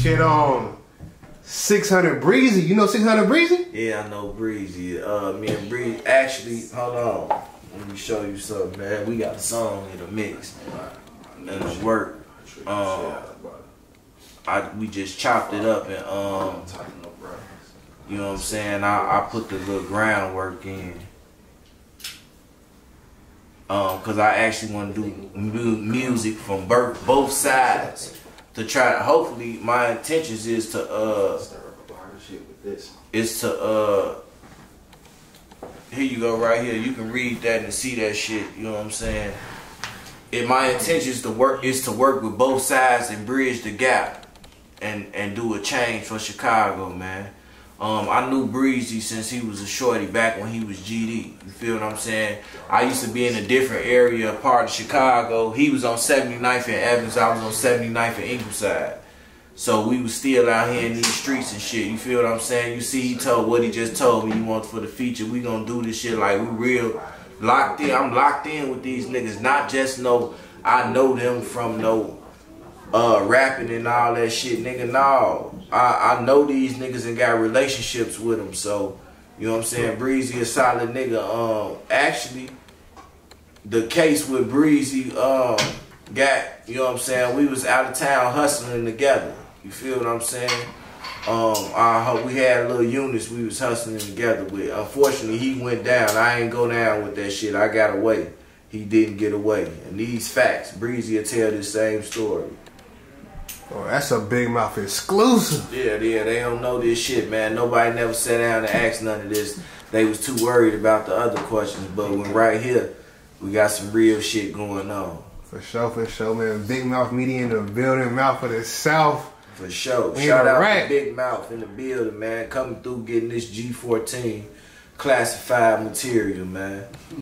Shit on 600 Breezy. You know 600 Breezy? Yeah, I know Breezy. Uh, me and Breezy. Actually, hold on. Let me show you something, man. We got a song in the mix and the work. Um, I we just chopped it up and um, you know what I'm saying. I, I put the little groundwork in. Um, cause I actually want to do mu- music from both both sides to try to. Hopefully, my intentions is to uh is to uh here you go right here. You can read that and see that shit. You know what i'm saying? And my intention is to work is to work with both sides and bridge the gap and and do a change for chicago man um, I knew Breezy since he was a shorty back when he was GD. You feel what I'm saying? I used to be in a different area, part of Chicago. He was on 79th and Evans. I was on 79th and Ingleside. So we was still out here in these streets and shit. You feel what I'm saying? You see, he told what he just told me. He wants for the feature. We gonna do this shit like we real locked in. I'm locked in with these niggas. Not just no. I know them from no uh rapping and all that shit, nigga. No, I I know these niggas and got relationships with them. So you know what I'm saying? Breezy a solid nigga. Um, actually, the case with Breezy um got you know what I'm saying. We was out of town hustling together. You feel what I'm saying? Um, I hope we had a little units we was hustling together with. Unfortunately, he went down. I ain't go down with that shit. I got away. He didn't get away. And these facts, Breezy will tell the same story. Oh, that's a Big Mouf exclusive. Yeah, yeah, they don't know this shit, man. Nobody never sat down and asked none of this. They was too worried about the other questions. But when right here, we got some real shit going on. For sure, for sure, man. Big Mouf Media in the building, mouth of the South. For sure. We Shout out rack. to Big Mouth in the building, man. Coming through getting this G14 classified material, man.